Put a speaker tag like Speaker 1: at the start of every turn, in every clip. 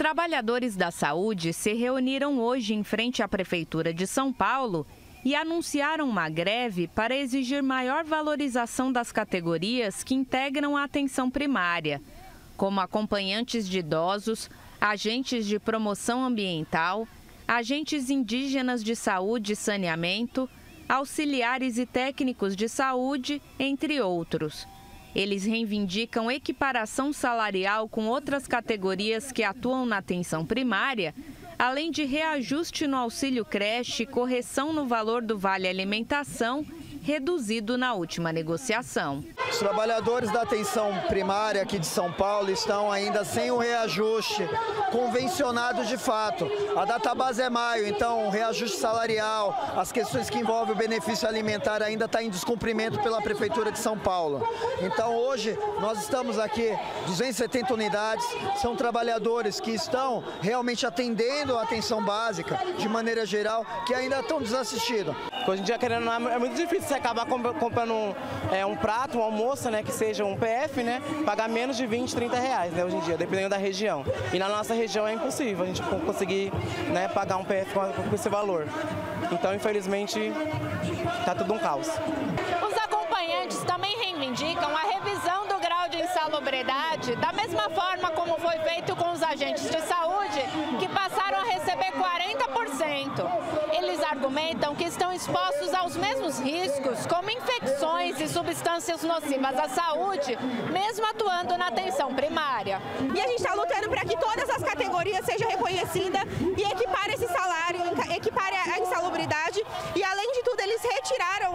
Speaker 1: trabalhadores da saúde se reuniram hoje em frente à Prefeitura de São Paulo e anunciaram uma greve para exigir maior valorização das categorias que integram a atenção primária, como acompanhantes de idosos, agentes de promoção ambiental, agentes indígenas de saúde e saneamento, auxiliares e técnicos de saúde, entre outros. Eles reivindicam equiparação salarial com outras categorias que atuam na atenção primária, além de reajuste no auxílio creche, correção no valor do vale alimentação reduzido na última negociação.
Speaker 2: Os trabalhadores da atenção primária aqui de São Paulo estão ainda sem o reajuste convencionado de fato. A data base é maio, então o reajuste salarial, as questões que envolvem o benefício alimentar ainda está em descumprimento pela Prefeitura de São Paulo. Então hoje nós estamos aqui, 270 unidades, são trabalhadores que estão realmente atendendo a atenção básica de maneira geral, que ainda estão desassistidos.
Speaker 3: Hoje em dia, querendo é muito difícil você acabar comprando um, é, um prato, um almoço, né, que seja um PF, né, pagar menos de 20, 30 reais, né, hoje em dia, dependendo da região. E na nossa região é impossível a gente conseguir, né, pagar um PF com, com esse valor. Então, infelizmente, tá tudo um caos.
Speaker 4: Os acompanhantes também reivindicam a revisão do grau de insalubridade, da mesma forma como foi feito com os agentes de saúde, que passaram a receber 40% eles argumentam que estão expostos aos mesmos riscos, como infecções e substâncias nocivas à saúde, mesmo atuando na atenção primária.
Speaker 5: E a gente está lutando para que todas as categorias sejam reconhecidas e equipare esse salário,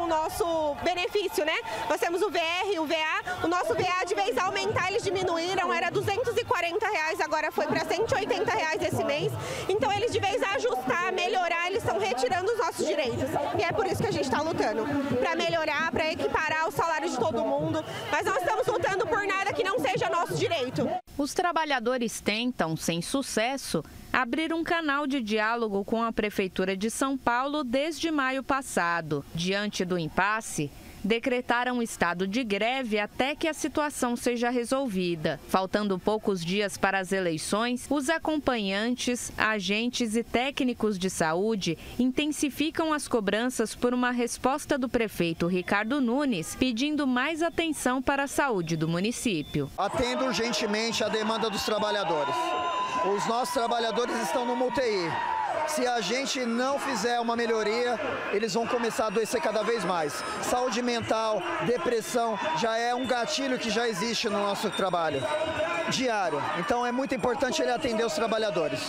Speaker 5: nosso benefício, né? Nós temos o VR, o VA. O nosso VA, de vez aumentar, eles diminuíram, era 240 reais, agora foi para 180 reais esse mês. Então, eles de vez ajustar, melhorar, eles estão retirando os nossos direitos. E é por isso que a gente está lutando, para melhorar, para equiparar o salário de todo mundo. Mas nós estamos lutando por nada que não seja nosso direito.
Speaker 1: Os trabalhadores tentam, sem sucesso, abrir um canal de diálogo com a Prefeitura de São Paulo desde maio passado. Diante do impasse, decretaram estado de greve até que a situação seja resolvida. Faltando poucos dias para as eleições, os acompanhantes, agentes e técnicos de saúde intensificam as cobranças por uma resposta do prefeito Ricardo Nunes pedindo mais atenção para a saúde do município.
Speaker 2: Atendo urgentemente a demanda dos trabalhadores. Os nossos trabalhadores estão no UTI se a gente não fizer uma melhoria, eles vão começar a adoecer cada vez mais. Saúde mental, depressão, já é um gatilho que já existe no nosso trabalho diário. Então é muito importante ele atender os trabalhadores.